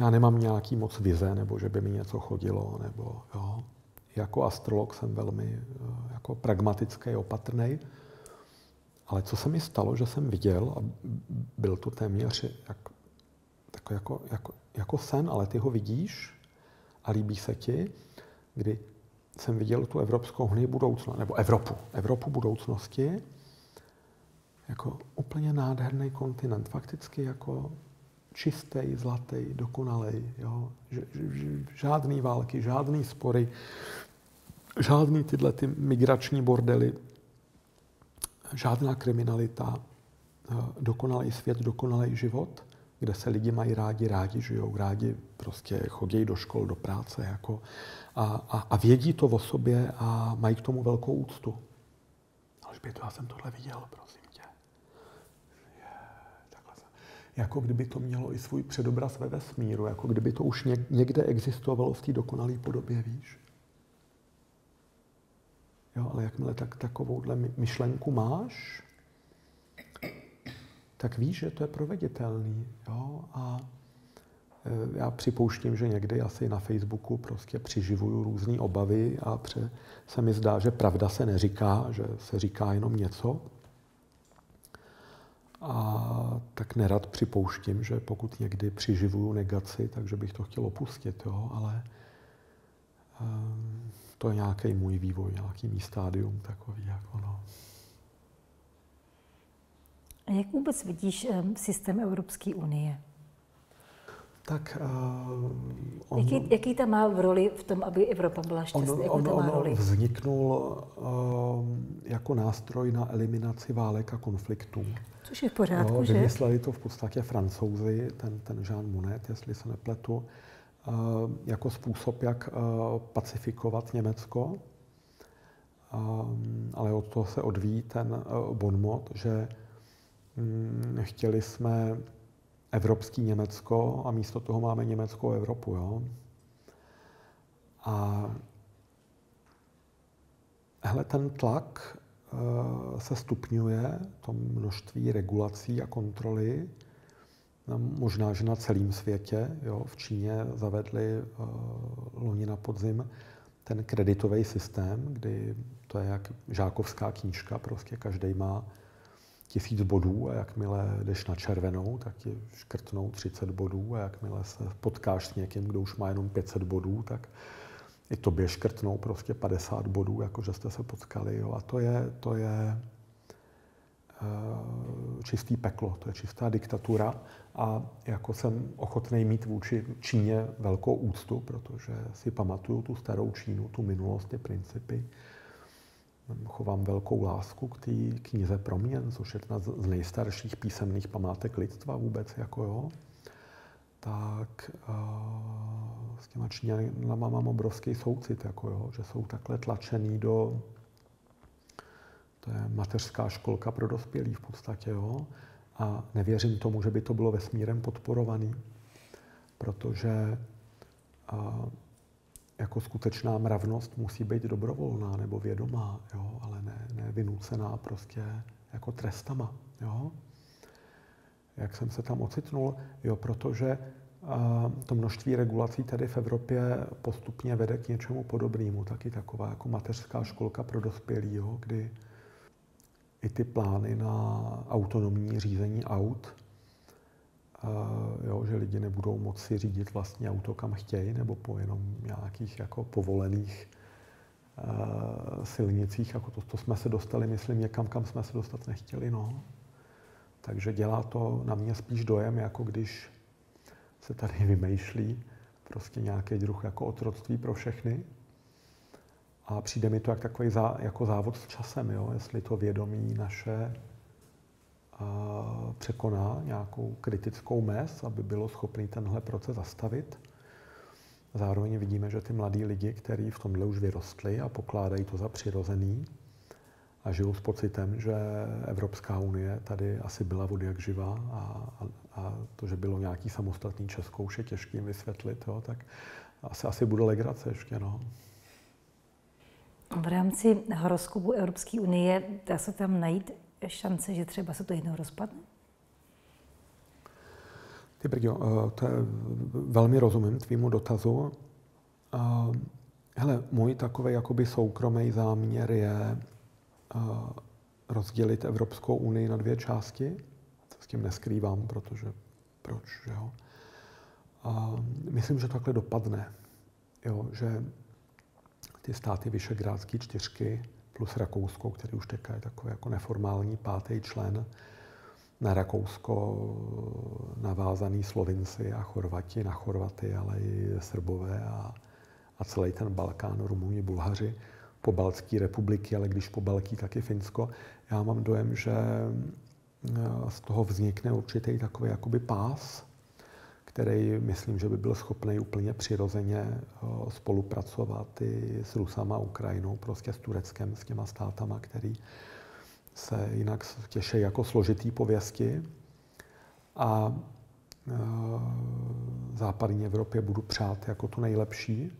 já nemám nějaký moc vize, nebo že by mi něco chodilo, nebo jo. jako astrolog jsem velmi jako pragmatický, opatrný. Ale co se mi stalo, že jsem viděl, a byl to téměř jak, jako, jako, jako, sen, ale ty ho vidíš a líbí se ti, kdy jsem viděl tu Evropskou unii budoucnost, nebo Evropu, Evropu budoucnosti, jako úplně nádherný kontinent, fakticky jako čistý, zlatý, dokonalý. Jo? Žádný války, žádný spory, žádný tyhle ty migrační bordely, žádná kriminalita, eh, dokonalý svět, dokonalý život, kde se lidi mají rádi, rádi žijou, rádi prostě chodí do škol, do práce jako, a, a, a vědí to o sobě a mají k tomu velkou úctu. to já jsem tohle viděl, prosím tě. Je, takhle jsem. Jako kdyby to mělo i svůj předobraz ve vesmíru, jako kdyby to už někde existovalo v té dokonalé podobě, víš. Jo, ale jakmile tak, takovouhle myšlenku máš, tak víš, že to je proveditelný. Jo? A e, já připouštím, že někdy asi na Facebooku prostě přiživuju různé obavy a pře, se mi zdá, že pravda se neříká, že se říká jenom něco. A tak nerad připouštím, že pokud někdy přiživuju negaci, takže bych to chtěl opustit, jo? ale um, to je nějaký můj vývoj, nějaký mý stádium takový. Jako no. A jak vůbec vidíš um, systém Evropské unie? Tak uh, on, jaký, jaký tam má v roli v tom, aby Evropa byla šťastná? On, on, on roli? vzniknul uh, jako nástroj na eliminaci válek a konfliktů. Což je v pořádku, jo, že? Vymysleli to v podstatě francouzi, ten, ten Jean Monnet, jestli se nepletu. Eh, jako způsob, jak eh, pacifikovat Německo. Eh, ale od toho se odvíjí ten bonmot, že hm, chtěli jsme evropský Německo a místo toho máme německou Evropu. Jo? A hele, ten tlak se stupňuje, to množství regulací a kontroly, možná, že na celém světě. Jo. V Číně zavedli uh, loni na podzim ten kreditový systém, kdy to je jak žákovská knížka, prostě každý má tisíc bodů a jakmile jdeš na červenou, tak ti škrtnou 30 bodů a jakmile se potkáš s někým, kdo už má jenom 500 bodů, tak i tobě škrtnou prostě 50 bodů, jako že jste se potkali. Jo. A to je, to je Eh, čistý peklo, to je čistá diktatura a jako jsem ochotný mít vůči Číně velkou úctu, protože si pamatuju tu starou Čínu, tu minulost, ty principy. Chovám velkou lásku k té knize Proměn, což je jedna z nejstarších písemných památek lidstva vůbec, jako jo. Tak uh, s těma Číňanama mám obrovský soucit, jako jo, že jsou takhle tlačený do to je mateřská školka pro dospělí v podstatě, jo. A nevěřím tomu, že by to bylo vesmírem podporovaný, protože a, jako skutečná mravnost musí být dobrovolná nebo vědomá, jo, ale ne, ne vynucená prostě jako trestama. Jo. Jak jsem se tam ocitnul? Jo, protože a, to množství regulací tady v Evropě postupně vede k něčemu podobnému. Taky taková jako mateřská školka pro dospělí, jo, kdy i ty plány na autonomní řízení aut, jo, že lidi nebudou moci řídit vlastně auto, kam chtějí, nebo po jenom nějakých jako povolených silnicích. Jako to, to jsme se dostali, myslím, někam, kam jsme se dostat nechtěli. No. Takže dělá to na mě spíš dojem, jako když se tady *laughs* vymýšlí prostě nějaký druh jako otroctví pro všechny, a přijde mi to jak takový zá, jako závod s časem, jo? jestli to vědomí naše překoná nějakou kritickou mez, aby bylo schopný tenhle proces zastavit. Zároveň vidíme, že ty mladí lidi, kteří v tomhle už vyrostli a pokládají to za přirozený a žijou s pocitem, že Evropská unie tady asi byla vody jak živá a, a, a to, že bylo nějaký samostatný Česko, už je těžký vysvětlit, jo? tak asi, asi bude legrace ještě. No. V rámci horoskopu Evropské unie dá se tam najít šance, že třeba se to jednou rozpadne? Ty brďo, eh, to je velmi rozumím tvýmu dotazu. hele, můj takový jakoby soukromý záměr je uh, rozdělit Evropskou unii na dvě části. To s tím neskrývám, protože proč, že jo? A myslím, že takhle dopadne. Jo, že ty státy Vyšegrádské čtyřky plus Rakousko, který už teďka je takový jako neformální pátý člen, na Rakousko navázaný Slovinci a Chorvati, na Chorvaty, ale i Srbové a, a celý ten Balkán, Rumuni, Bulhaři, po Baltské republiky, ale když po Balký, tak i Finsko. Já mám dojem, že eh, z toho vznikne určitý takový jakoby pás, který myslím, že by byl schopný úplně přirozeně eh, spolupracovat i s Rusama, Ukrajinou, prostě s Tureckem, s těma státama, který se jinak těší jako složitý pověsti. A v e, západní Evropě budu přát jako tu nejlepší.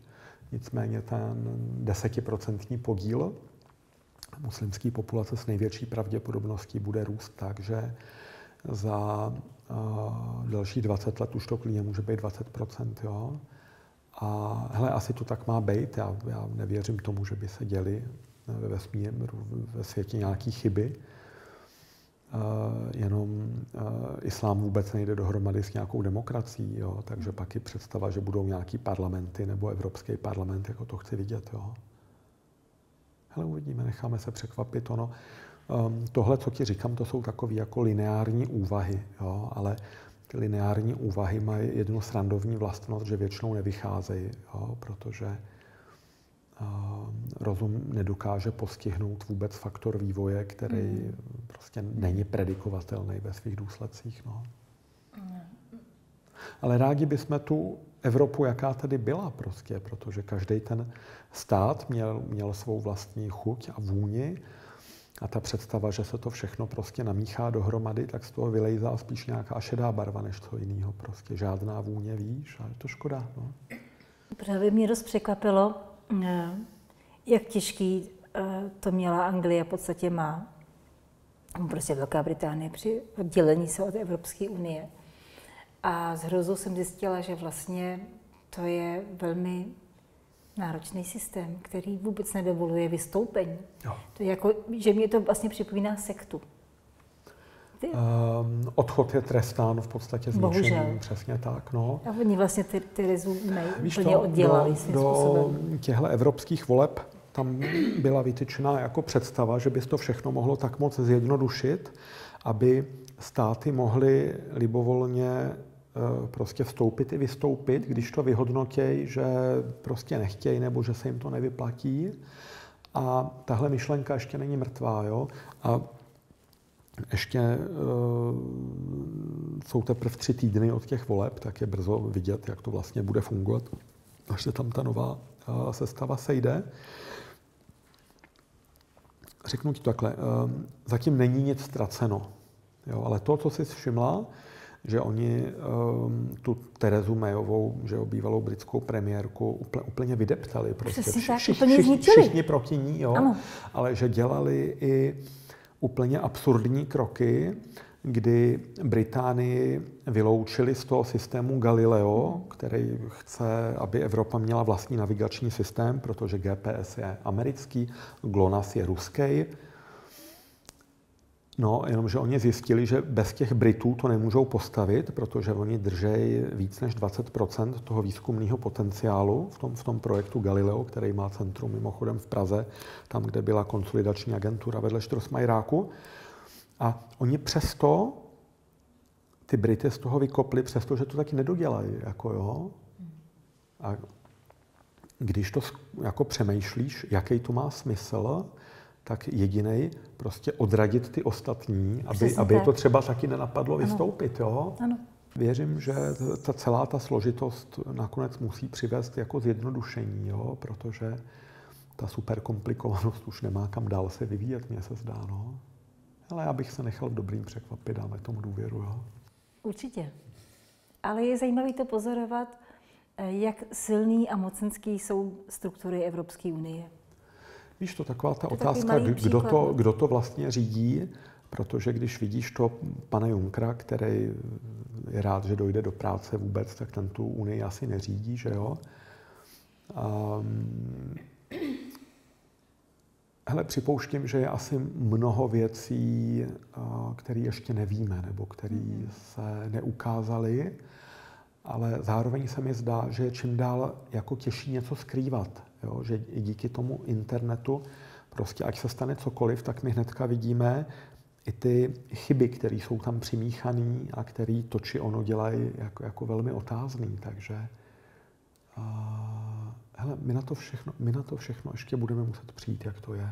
Nicméně ten desetiprocentní podíl muslimské populace s největší pravděpodobností bude růst tak, že za uh, další 20 let už to klidně může být 20% jo? A hele, asi to tak má být. Já, já nevěřím tomu, že by se děli ve vesmíru, ve světě nějaké chyby. Jenom islám vůbec nejde dohromady s nějakou demokracií, jo? takže pak i představa, že budou nějaký parlamenty nebo Evropský parlament, jako to chci vidět. Jo? Hele, uvidíme, necháme se překvapit. Ono, tohle, co ti říkám, to jsou takové jako lineární úvahy, jo? ale ty lineární úvahy mají jednu srandovní vlastnost, že většinou nevycházejí, jo? protože rozum nedokáže postihnout vůbec faktor vývoje, který hmm. prostě není predikovatelný ve svých důsledcích. No. Hmm. Ale rádi bychom tu Evropu, jaká tady byla prostě, protože každý ten stát měl, měl svou vlastní chuť a vůni a ta představa, že se to všechno prostě namíchá dohromady, tak z toho vylejzá spíš nějaká šedá barva než to jiného. Prostě žádná vůně, víš, a je to škoda. No. Právě mě dost překvapilo, Eh, jak těžký eh, to měla Anglie, v podstatě má, prostě Velká Británie při oddělení se od Evropské unie. A s hrozou jsem zjistila, že vlastně to je velmi náročný systém, který vůbec nedovoluje vystoupení. Jo. To je jako, že mě to vlastně připomíná sektu. Um, odchod je trestán v podstatě zničením, Bohužel. přesně tak. No. A oni vlastně ty, ty rezumej úplně oddělali do, svým do těchto evropských voleb tam byla vytyčená jako představa, že by to všechno mohlo tak moc zjednodušit, aby státy mohly libovolně prostě vstoupit i vystoupit, když to vyhodnotějí, že prostě nechtějí nebo že se jim to nevyplatí. A tahle myšlenka ještě není mrtvá. Jo? A ještě uh, jsou teprve tři týdny od těch voleb, tak je brzo vidět, jak to vlastně bude fungovat, až se tam ta nová uh, sestava sejde. Řeknu ti takhle, uh, zatím není nic ztraceno, jo, ale to, co jsi všimla, že oni um, tu Terezu Mayovou, že jo, bývalou britskou premiérku, úplně, úplně vydeptali. Prostě vši, tak, vši, všichni, všichni proti ní, jo, ano. ale že dělali i úplně absurdní kroky, kdy Británii vyloučili z toho systému Galileo, který chce, aby Evropa měla vlastní navigační systém, protože GPS je americký, GLONASS je ruský. No, jenomže oni zjistili, že bez těch Britů to nemůžou postavit, protože oni držejí víc než 20% toho výzkumného potenciálu v tom, v tom projektu Galileo, který má centrum mimochodem v Praze, tam, kde byla konsolidační agentura vedle Štrosmajeráku. A oni přesto ty Brity z toho vykopli, přesto, to taky nedodělají. Jako jo. A když to jako přemýšlíš, jaký to má smysl, tak jediný prostě odradit ty ostatní, aby, aby to třeba taky nenapadlo ano. vystoupit. Jo? Ano. Věřím, že ta celá ta složitost nakonec musí přivést jako zjednodušení, jo? protože ta super komplikovanost už nemá kam dál se vyvíjet, mně se zdá. No. Ale já bych se nechal dobrým překvapit, dáme tomu důvěru. Jo? Určitě. Ale je zajímavé to pozorovat, eh, jak silný a mocenský jsou struktury Evropské unie. Víš, to taková ta to otázka, kdo to, kdo to vlastně řídí, protože když vidíš to pana Junkra, který je rád, že dojde do práce vůbec, tak ten tu Unii asi neřídí, že jo? Um, hele, připouštím, že je asi mnoho věcí, které ještě nevíme, nebo které mhm. se neukázaly, ale zároveň se mi zdá, že je čím dál jako těžší něco skrývat. Jo? Že i díky tomu internetu, prostě ať se stane cokoliv, tak my hnedka vidíme i ty chyby, které jsou tam přimíchané a které to či ono dělají jako, jako velmi otázný. Takže a, hele, my na, to všechno, my na to všechno ještě budeme muset přijít, jak to je.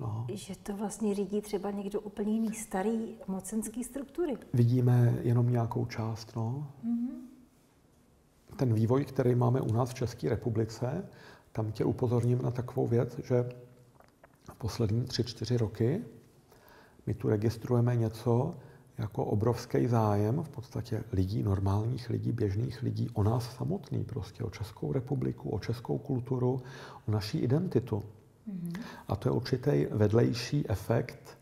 No. Že to vlastně řídí třeba někdo úplně jiný, starý mocenský struktury. Vidíme jenom nějakou část, no. Mm-hmm. Ten vývoj, který máme u nás v České republice, tam tě upozorním na takovou věc, že v poslední tři, čtyři roky my tu registrujeme něco jako obrovský zájem v podstatě lidí, normálních lidí, běžných lidí o nás samotný, prostě o Českou republiku, o českou kulturu, o naší identitu. Mm-hmm. A to je určitý vedlejší efekt,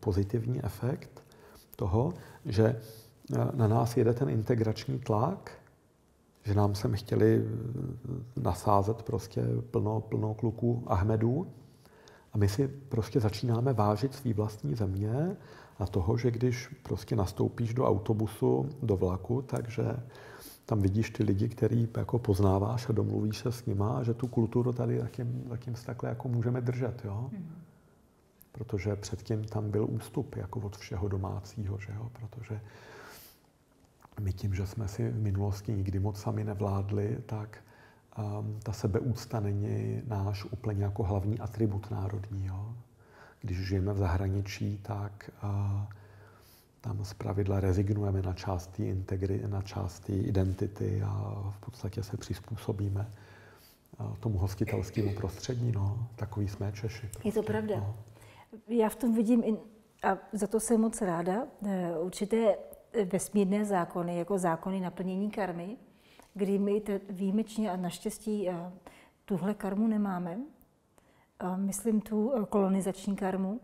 pozitivní efekt toho, že eh, na nás jede ten integrační tlak, že nám sem chtěli eh, nasázet prostě plno, plno kluků Ahmedů, a my si prostě začínáme vážit svý vlastní země a toho, že když prostě nastoupíš do autobusu, do vlaku, takže tam vidíš ty lidi, který jako poznáváš a domluvíš se s nima že tu kulturu tady takým, takým takhle jako můžeme držet, jo? Mm. Protože předtím tam byl ústup jako od všeho domácího, že jo? Protože my tím, že jsme si v minulosti nikdy moc sami nevládli, tak um, ta sebeúcta není náš úplně jako hlavní atribut národního. Když žijeme v zahraničí, tak uh, tam z pravidla rezignujeme na část té integry, na část té identity a v podstatě se přizpůsobíme uh, tomu hostitelskému prostředí. No. Takový jsme Češi. Prostě, Je to pravda. No. Já v tom vidím, in, a za to jsem moc ráda, eh, určité vesmírné zákony, jako zákony naplnění karmy, kdy my výjimečně a naštěstí eh, tuhle karmu nemáme, myslím tu eh, kolonizační karmu,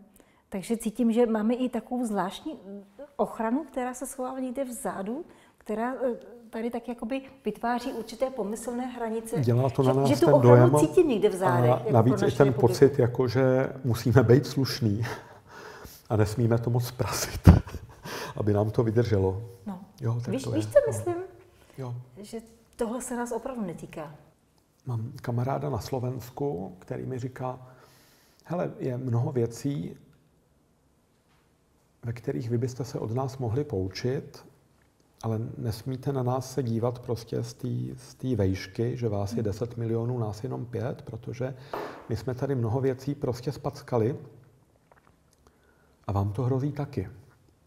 takže cítím, že máme i takovou zvláštní ochranu, která se schovává někde vzadu, která tady tak jakoby vytváří určité pomyslné hranice. Dělá to na nás že, že tu ten dojem. cítím někde v zádech. A jako navíc i ten republiku. pocit, jako, že musíme být slušný *laughs* a nesmíme to moc prasit, aby nám to vydrželo. No. Jo, tak víš, to víš, co no. myslím? Jo. Že tohle se nás opravdu netýká. Mám kamaráda na Slovensku, který mi říká, hele, je mnoho věcí, ve kterých vy byste se od nás mohli poučit, ale nesmíte na nás se dívat prostě z té vejšky, že vás je 10 milionů, nás jenom pět, protože my jsme tady mnoho věcí prostě spackali a vám to hrozí taky.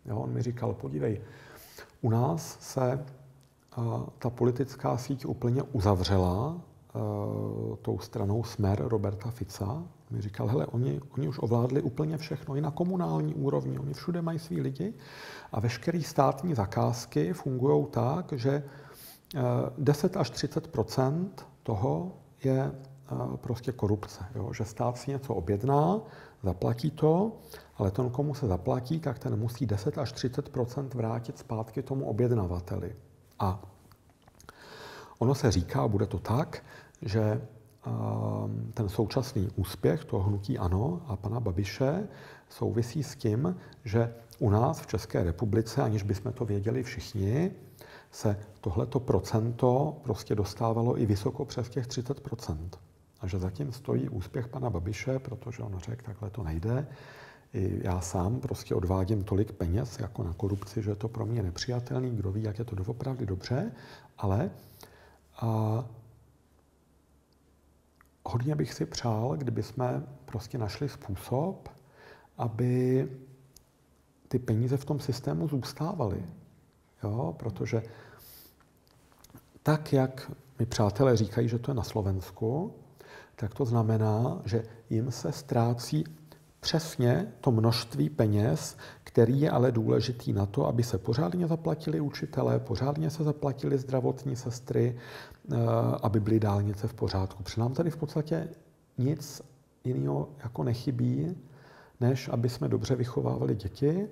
Jo, on mi říkal, podívej, u nás se ta politická síť úplně uzavřela uh, tou stranou Smer Roberta Fica. Mi říkal, hele, oni, oni už ovládli úplně všechno, i na komunální úrovni, oni všude mají svý lidi a veškeré státní zakázky fungují tak, že uh, 10 až 30% toho je uh, prostě korupce. Jo? Že stát si něco objedná, zaplatí to, ale ten, komu se zaplatí, tak ten musí 10 až 30 vrátit zpátky tomu objednavateli. A ono se říká, bude to tak, že ehm, ten současný úspěch toho hnutí ANO a pana Babiše souvisí s tím, že u nás v České republice, aniž bychom to věděli všichni, se tohleto procento prostě dostávalo i vysoko přes těch 30% A že zatím stojí úspěch pana Babiše, protože on řekl, takhle to nejde. Já sám prostě odvádím tolik peněz jako na korupci, že je to pro mě nepřijatelný, kdo ví, jak je to doopravdy dobře, ale a hodně bych si přál, kdyby jsme prostě našli způsob, aby ty peníze v tom systému zůstávaly. Jo? Protože tak, jak mi přátelé říkají, že to je na Slovensku, tak to znamená, že jim se ztrácí přesně to množství peněz, který je ale důležitý na to, aby se pořádně zaplatili učitelé, pořádně se zaplatili zdravotní sestry, eh, aby byly dálnice v pořádku. Protože nám tady v podstatě nic jiného jako nechybí, než aby jsme dobře vychovávali děti,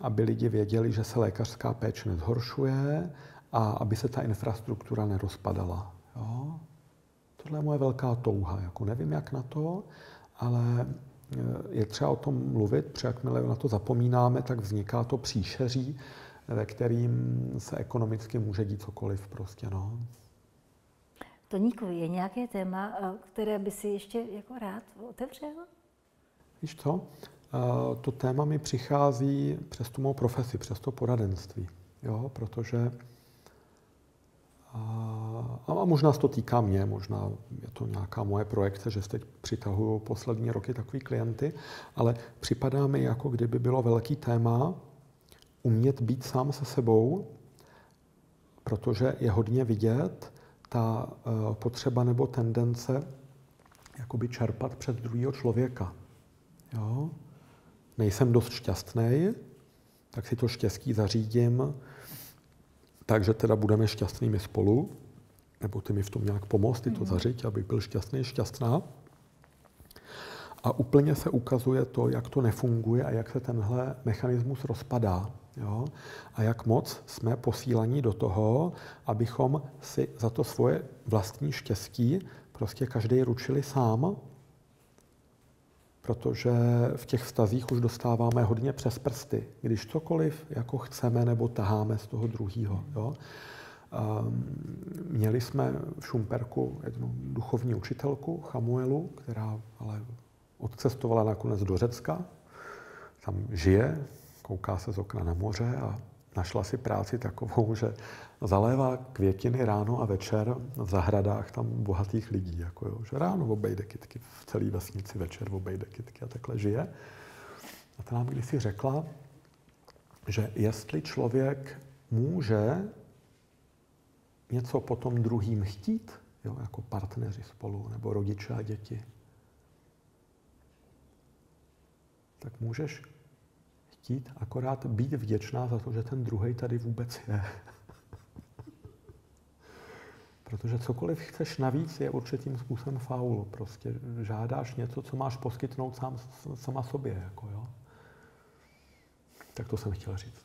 aby lidi věděli, že se lékařská péče nezhoršuje a aby se ta infrastruktura nerozpadala. Jo? Tohle je moje velká touha. Jako nevím, jak na to, ale je třeba o tom mluvit, protože jakmile na to zapomínáme, tak vzniká to příšeří, ve kterým se ekonomicky může dít cokoliv prostě, no. Toníku, je nějaké téma, eh, které by si ještě jako rád otevřel? Víš co? Eh, to téma mi přichází přes tu mou profesi, přes to poradenství. Jo? Protože a, a možná se to týká mě, možná je to nějaká moje projekce, že teď přitahuju poslední roky takový klienty, ale připadá mi, jako kdyby bylo velký téma umět být sám se sebou, protože je hodně vidět ta uh, potřeba nebo tendence jakoby čerpat před druhého člověka. Jo? Nejsem dost šťastný, tak si to štěstí zařídím takže teda budeme šťastnými spolu, nebo ty mi v tom nějak pomoct, ty to mm. zařiď, aby byl šťastný, šťastná. A úplně se ukazuje to, jak to nefunguje a jak se tenhle mechanismus rozpadá. Jo? A jak moc jsme posílaní do toho, abychom si za to svoje vlastní štěstí prostě každý ručili sám protože v těch vztazích už dostáváme hodně přes prsty, když cokoliv jako chceme nebo taháme z toho druhého. Jo? Měli jsme v Šumperku jednu duchovní učitelku, Chamuelu, která ale odcestovala nakonec do Řecka. Tam žije, kouká se z okna na moře a našla si práci takovou, že zalévá květiny ráno a večer v zahradách tam bohatých lidí. Jako jo. Že ráno obejde kytky, v celé vesnici večer obejde kytky a takhle žije. A ta nám kdysi řekla, že jestli člověk může něco potom druhým chtít, jo, jako partneři spolu, nebo rodiče a děti, tak můžeš chtít akorát být vděčná za to, že ten druhý tady vůbec je. Protože cokoliv chceš navíc, je určitým způsobem faul. Prostě žádáš něco, co máš poskytnout sám, sama sobě. Jako, jo? Tak to jsem chtěl říct.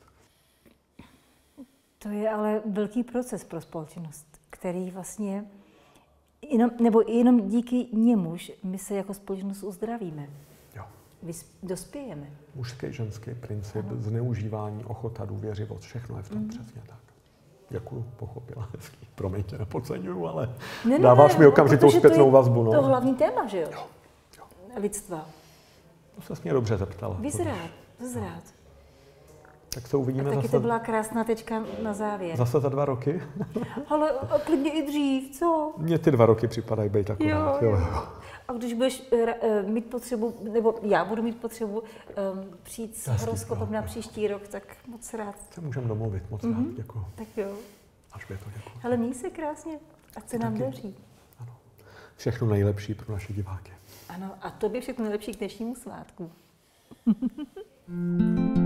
To je ale velký proces pro společnost, který vlastně, jenom, nebo jenom díky němuž my se jako společnost uzdravíme. Jo. Dospějeme. Mužský, ženský princip, ano. zneužívání, ochota, důvěřivost, všechno je v tom mm. přesně tak. Děkuju, pochopila hezký. *laughs* Promiňte, nepodceňuju, ale ne, ne, dáváš ne, mi okamžitou zpětnou vazbu. No. To hlavní téma, že jo? jo, jo. Lidstva. To se mě dobře zeptala. Vyzrát, vyzrát. Tak to uvidíme a taky zase. to byla krásná tečka na závěr. Zase za dva roky? Ale klidně i dřív, co? Mně ty dva roky připadají být taková. Jo, jo. jo. A když budeš uh, mít potřebu, nebo já budu mít potřebu um, přijít s horoskopem na příští rok, tak moc rád. Se můžeme domluvit, moc mm-hmm. rád, mhm. děkuji. Tak jo. Až to děkuji. Ale měj se krásně, ať se nám daří. Ano. Všechno nejlepší pro naše diváky. Ano, a to by všechno nejlepší k dnešnímu svátku. *laughs*